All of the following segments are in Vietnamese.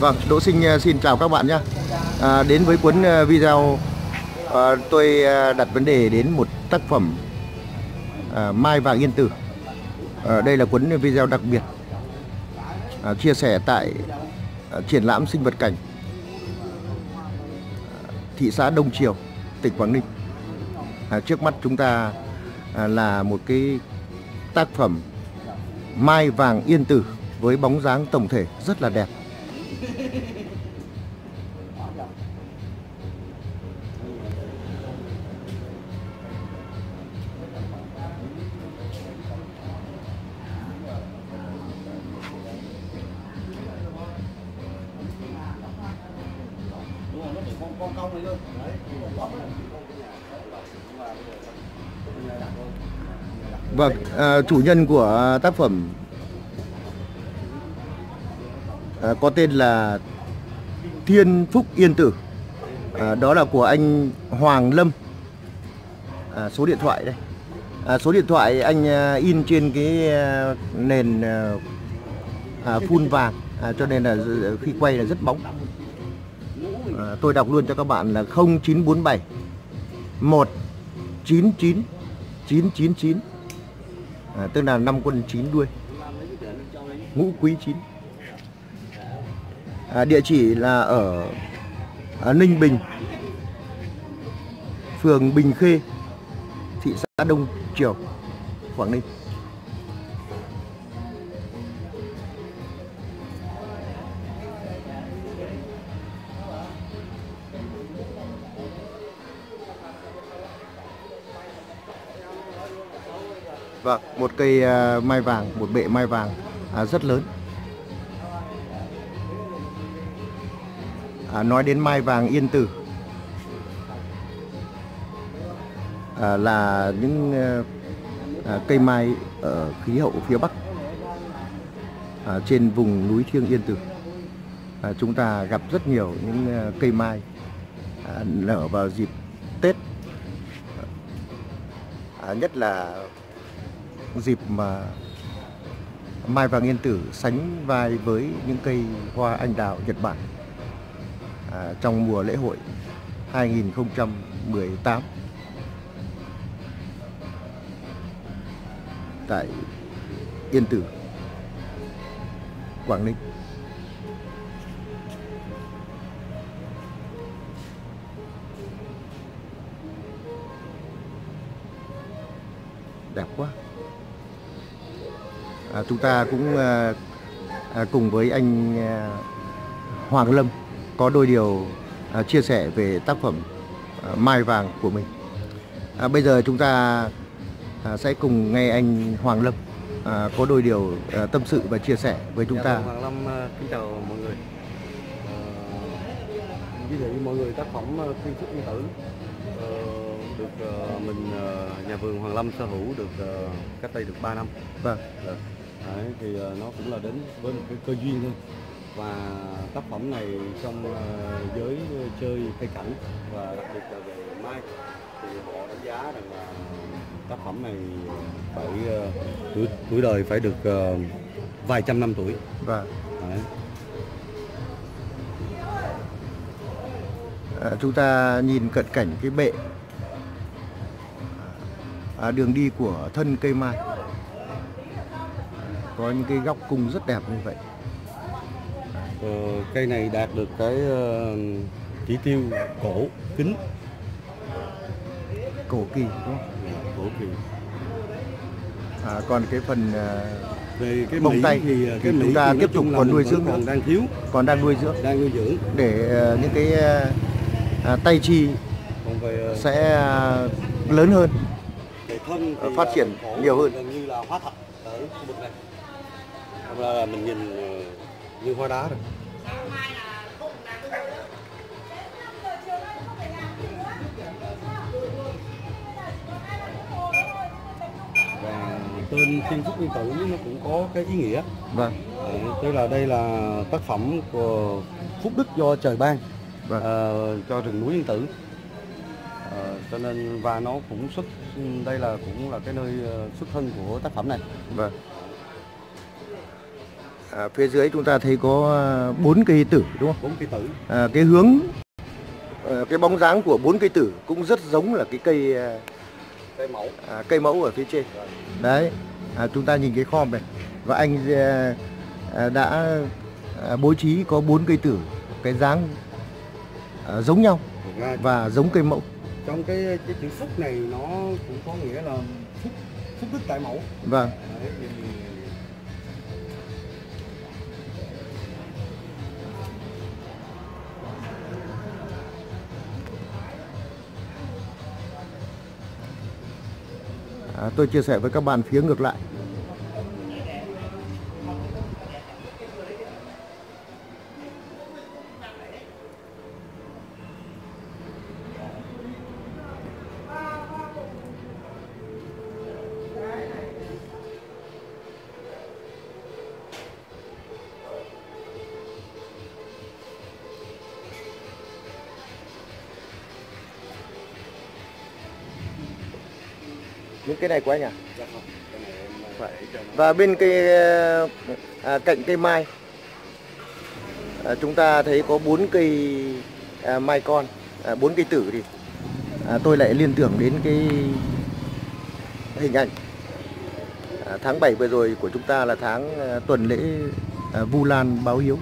Vâng, Đỗ Sinh ờ, xin chào các bạn nhé. À, đến với cuốn ờ, video à, tôi đặt vấn đề đến một tác phẩm à, Mai vàng Yên Tử. À, đây là cuốn video đặc biệt à, chia sẻ tại à, triển lãm sinh vật cảnh à, thị xã Đông Triều, tỉnh Quảng Ninh. À, trước mắt chúng ta à, là một cái tác phẩm Mai vàng Yên Tử với bóng dáng tổng thể rất là đẹp. Vâng, à, chủ nhân của tác phẩm à, có tên là Thiên Phúc Yên Tử. À, đó là của anh Hoàng Lâm. À, số điện thoại đây. À, số điện thoại anh à, in trên cái à, nền à, à phun vàng, à, cho nên là khi quay là rất bóng. À, tôi đọc luôn cho các bạn là 0947 199 999 à, tức là năm quân chín đuôi ngũ quý chín à, địa chỉ là ở, ở Ninh Bình phường Bình Khê thị xã Đông Triều Quảng Ninh Vâng, một cây à, mai vàng, một bệ mai vàng à, rất lớn. À, nói đến mai vàng yên tử à, là những à, à, cây mai ở khí hậu phía bắc à, trên vùng núi thiêng yên tử. À, chúng ta gặp rất nhiều những à, cây mai à, nở vào dịp Tết. À, nhất là dịp mà mai vàng yên tử sánh vai với những cây hoa anh đào Nhật Bản À, trong mùa lễ hội 2018 tại Yên Tử, Quảng Ninh. Đẹp quá. À, chúng ta cũng à, à, cùng với anh à, Hoàng Lâm có đôi điều à, chia sẻ về tác phẩm à, Mai Vàng của mình. À, bây giờ chúng ta à, sẽ cùng nghe anh Hoàng Lâm à, có đôi điều à, tâm sự và chia sẻ với chúng Dạ, ta. vâng, Hoàng Lâm ờ, kính chào mọi người. Ví dụ như mọi người tác phẩm ờ, Thiên Phúc Yên Tử ờ, được mình nhà vườn Hoàng Lâm sở hữu được cách đây được 3 năm. Vâng, Dạ. Đấy, thì nó cũng là đến với một cái cơ duyên thôi. Và tác phẩm này trong ờ, giới chơi cây cảnh và đặc biệt là về mai thì họ đánh giá rằng là tác phẩm này phải ờ, tuổi, tuổi đời phải được ờ, vài trăm năm tuổi. vâng. Đấy. À, chúng ta nhìn cận cảnh cái bệ à, đường đi của thân cây mai có những cái góc cung rất đẹp như vậy cây này đạt được cái ờ, chỉ tiêu cổ kính. Cổ kỳ đúng không? cổ kỳ. À, còn cái phần à, về cái Bông tay thì ờ, cái chúng ta tiếp tục còn nuôi dưỡng còn đang thiếu. Còn đang nuôi dưỡng. Đang nuôi dưỡng. Để à, những cái à, tay chi về ờ, sẽ à, lớn hơn ờ, thì phát ờ, triển nhiều hơn. như là hóa thạch ở khu vực này. Là mình nhìn ờ, như hoa đá rồi. Và tên Thiên Phúc Nguyên Tử nó cũng có cái ý nghĩa. Vâng. Tức là đây là tác phẩm của phúc đức do trời ban Vâng. ờ, cho rừng núi Yên Tử. Ờ, cho nên và nó cũng xuất đây là cũng là cái nơi ờ, xuất thân của tác phẩm này. Vâng À, phía dưới chúng ta thấy có à, bốn cây tử đúng không? bốn cây tử À, cái hướng à, cái bóng dáng của bốn cây tử cũng rất giống là cái cây cây mẫu à, cây mẫu ở phía trên. Đấy, à, chúng ta nhìn cái khom này và anh à, đã à, bố trí có bốn cây tử cái dáng à, giống nhau và giống cây mẫu. trong cái cái chữ phúc này nó cũng có nghĩa là phúc phúc đức tại mẫu Vâng. Đấy, tôi chia sẻ với các bạn phía ngược lại. Những cái này của anh à? dạ không cái này em Và bên cây à, cạnh cây mai à, chúng ta thấy có bốn cây à, mai con, à, bốn cây tử thì à, tôi lại liên tưởng đến cái hình ảnh à, tháng 7 vừa rồi của chúng ta là tháng à, tuần lễ à, Vu Lan báo hiếu.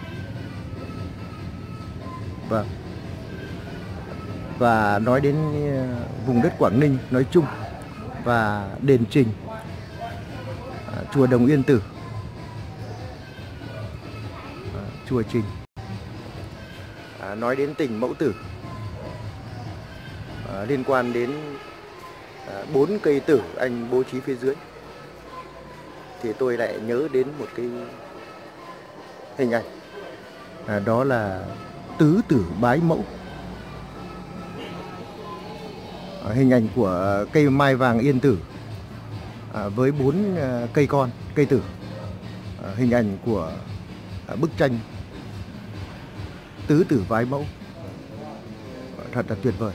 Vâng. Và nói đến à, vùng đất Quảng Ninh nói chung và đền Trình. À, chùa Đồng Yên Tử. À, chùa Trình. À, nói đến tỉnh Mẫu Tử à, liên quan đến à, bốn cây tử anh bố trí phía dưới thì tôi lại nhớ đến một cái hình ảnh à, đó là tứ tử bái mẫu hình ảnh của cây mai vàng yên tử à, với bốn à, cây con cây tử. À, hình ảnh của bức tranh tứ tử vái mẫu. Ờ, thật là tuyệt vời.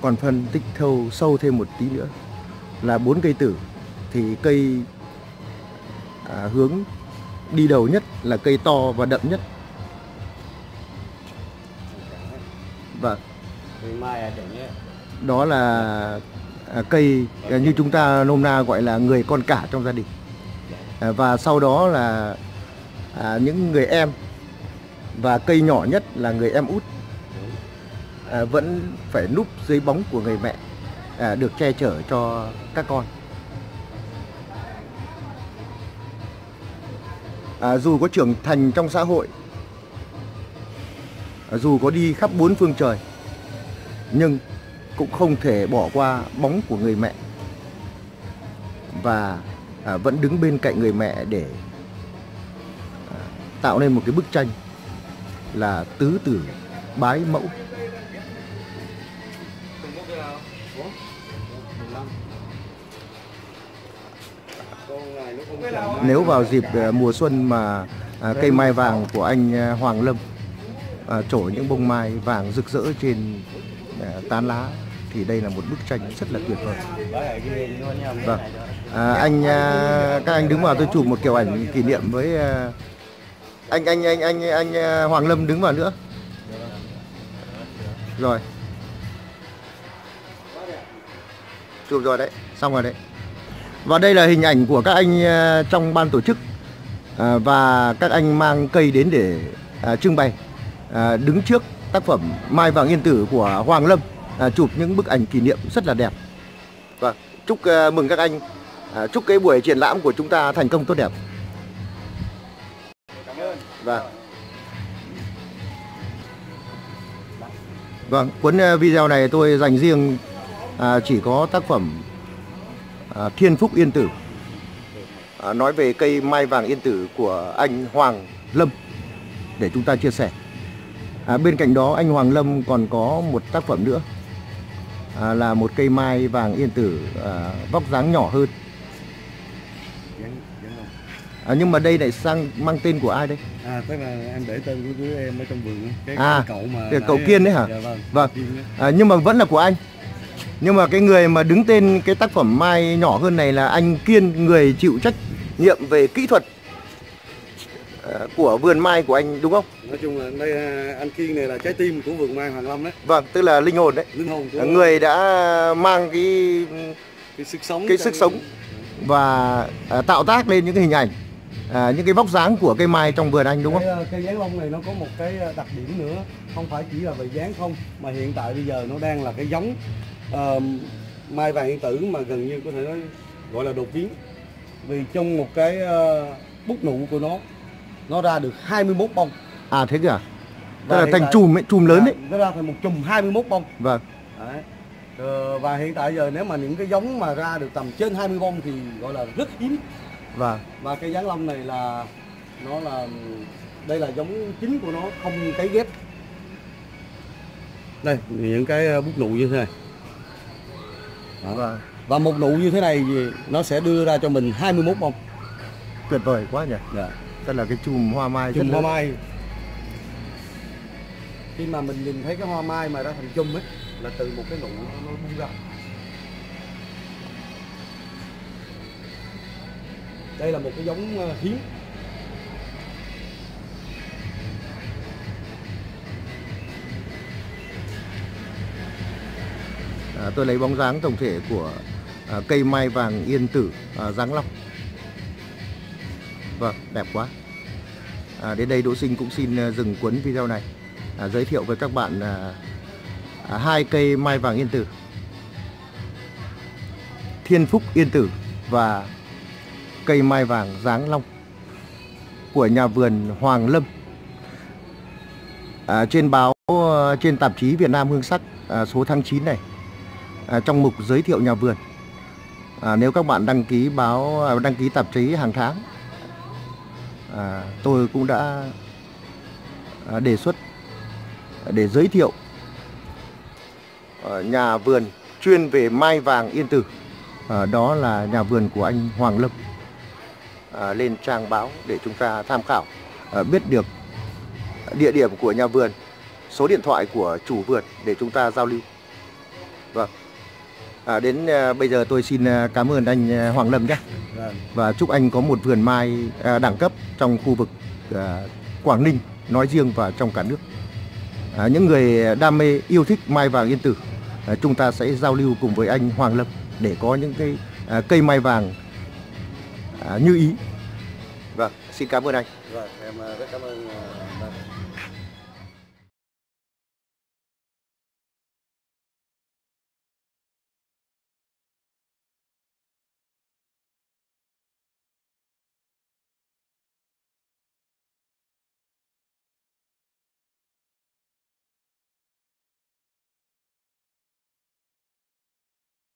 Còn phân tích thâu sâu thêm một tí nữa là bốn cây tử thì cây à, hướng đi đầu nhất là cây to và đậm nhất. Đó là à, cây à, như chúng ta nôm na gọi là người con cả trong gia đình. À, và sau đó là những người em và cây nhỏ nhất là người em út vẫn phải núp dưới bóng của người mẹ được che chở cho các con. À, dù có trưởng thành trong xã hội à, dù có đi khắp bốn phương trời nhưng cũng không thể bỏ qua bóng của người mẹ. Và à, vẫn đứng bên cạnh người mẹ để à, tạo nên một cái bức tranh là tứ tử bái mẫu. Nếu vào dịp à, mùa xuân mà à, cây mai vàng của anh à, Hoàng Lâm à, trổ những bông mai vàng rực rỡ trên À, tán lá thì đây là một bức tranh rất là tuyệt vời. Vâng. À, anh à, các anh đứng vào tôi chụp một kiểu ảnh kỷ niệm với à, anh anh anh anh anh anh Hoàng Lâm đứng vào nữa. Rồi. Chụp rồi đấy, xong rồi đấy. Và đây là hình ảnh của các anh trong ban tổ chức à, và các anh mang cây đến để à, trưng bày à, đứng trước tác phẩm Mai vàng yên tử của Hoàng Lâm à, chụp những bức ảnh kỷ niệm rất là đẹp. Vâng, chúc uh, mừng các anh, à, chúc cái buổi triển lãm của chúng ta thành công tốt đẹp. Cảm ơn. Vâng. Vâng, cuốn ờ, video này tôi dành riêng à, chỉ có tác phẩm à, Thiên Phúc Yên Tử à, nói về cây mai vàng yên tử của anh Hoàng Lâm để chúng ta chia sẻ. À, bên cạnh đó anh Hoàng Lâm còn có một tác phẩm nữa à, là một cây mai vàng yên tử à, vóc dáng nhỏ hơn. À, nhưng mà đây lại sang mang tên của ai đây? À, tức là em để tên của đứa em ở trong vườn cái, À, cậu mà cái cậu Kiên đấy hả? Dạ vâng. Vâng. À, nhưng mà vẫn là của anh. Nhưng mà cái người mà đứng tên cái tác phẩm mai nhỏ hơn này là anh Kiên, người chịu trách nhiệm về kỹ thuật của vườn mai của anh đúng không? nói chung là đây à, anh Kiên này là trái tim của vườn mai Hoàng Lâm đấy Vâng, tức là linh hồn đấy. linh hồn của Người đã mang cái cái sức sống cái sức sống và à, tạo tác lên những cái hình ảnh, à, những cái vóc dáng của cây mai trong vườn anh đúng không? Cái, cây giáng long này nó có một cái đặc điểm nữa không phải chỉ là về dáng không mà hiện tại bây giờ nó đang là cái giống uh, mai vàng yên tử mà gần như có thể nói gọi là đột biến vì trong một cái uh, bút nụ của nó nó ra được 21 bông À thế kìa. Tức Và là thành tại- chùm ấy, chùm lớn đấy. nó ra thành một chùm 21 bông Vâng. Đấy. Ờ, và hiện tại giờ nếu mà những cái giống mà ra được tầm trên 20 bông thì gọi là rất hiếm Vâng. và cây giáng long này là nó là đây là giống chính của nó không cấy ghép đây những cái ờ, bút nụ như thế này Đó. Vâng. và một nụ như thế này thì nó sẽ đưa ra cho mình 21 bông Tuyệt vời quá nhỉ. dạ. Tức là cái chùm hoa mai chùm hoa lớn. mai khi mà mình nhìn thấy cái hoa mai mà ra thành chùm ấy là từ một cái nụ nó bung ra đây là một cái giống ờ, hiếm À, tôi lấy bóng dáng tổng thể của à, cây mai vàng yên tử à, Giáng Long. Vâng, đẹp quá. À, đến đây Đỗ Sinh cũng xin à, dừng cuốn video này à, giới thiệu với các bạn à, à, hai cây mai vàng yên tử, Thiên Phúc yên tử và cây mai vàng Giáng Long của nhà vườn Hoàng Lâm. À, trên báo trên tạp chí Việt Nam Hương Sắc à, số tháng 9 này à, trong mục giới thiệu nhà vườn. À, nếu các bạn đăng ký báo à, đăng ký tạp chí hàng tháng, à, tôi cũng đã à, đề xuất để giới thiệu à, nhà vườn chuyên về mai vàng yên tử. À, đó là nhà vườn của anh Hoàng Lâm. À, lên trang báo để chúng ta tham khảo, à, biết được địa điểm của nhà vườn, số điện thoại của chủ vườn để chúng ta giao lưu. Vâng. À, đến à, bây giờ tôi xin à, cảm ơn anh à, Hoàng Lâm nhé Vâng. và chúc anh có một vườn mai à, đẳng cấp trong khu vực à, Quảng Ninh nói riêng và trong cả nước. À, những người đam mê yêu thích mai vàng yên tử, à, chúng ta sẽ giao lưu cùng với anh Hoàng Lâm để có những cái à, cây mai vàng à, như ý. Vâng, xin cảm ơn anh. Vâng, em rất cảm ơn.